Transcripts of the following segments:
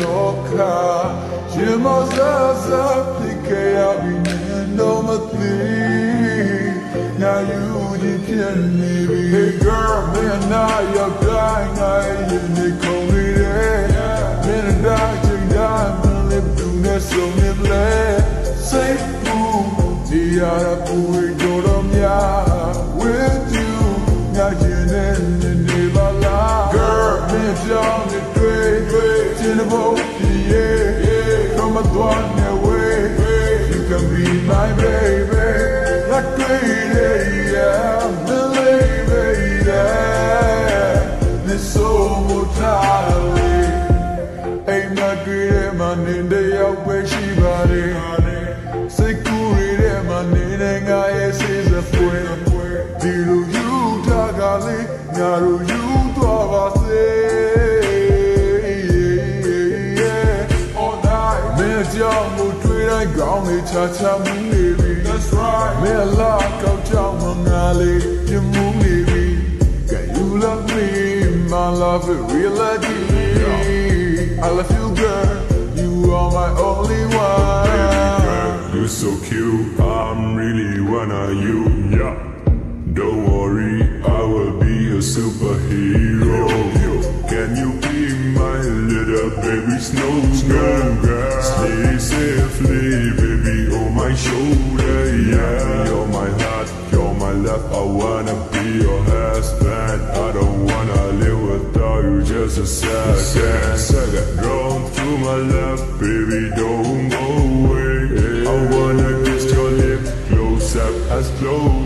တော့ခါရင်မစားစားဖြစ်ခဲ့ရပြီ on, go way, you can be my baby. Like baby, yeah, believe yeah. This will totally Ain't at eh, my name, they out where she body Say cool at eh, my name, and I say the friend Dilo you talk a lick, Naru you That's right, you you my love is real like I love you girl, you are my only one you're so cute. I'm really one of you. Yeah. Don't worry, I will be a superhero. My little baby snowman? Stay safely, baby, on my shoulder. Yeah, you're my heart, you're my love. I wanna be your husband. I don't wanna live without you just a second. Second, run through my love, baby, don't go away. I wanna kiss your lips close up as slowly,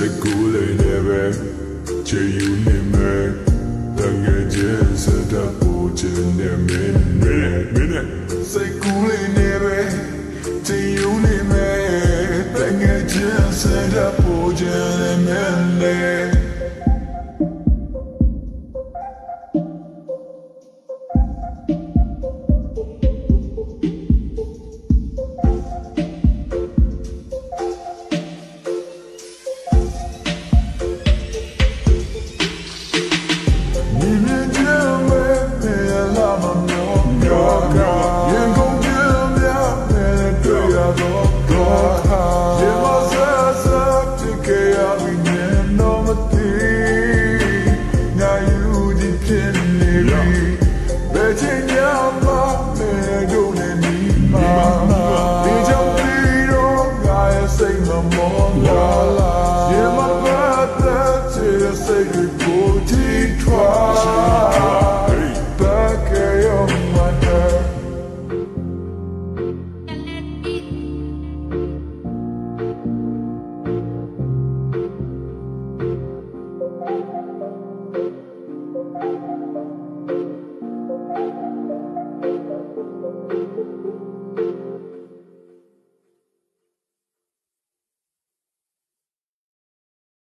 စိတ်ကူးလေးနဲ့ပဲချေယူနေမယ်တန်ငယ်ချင်းစတဲ့ပူချင်းနဲ့မင်းနဲ့မင်းနဲ့စိတ်ကူးလေးနဲ့ပဲချေယူနေမယ်တန်ငယ်ချင်းစတဲ့ပူ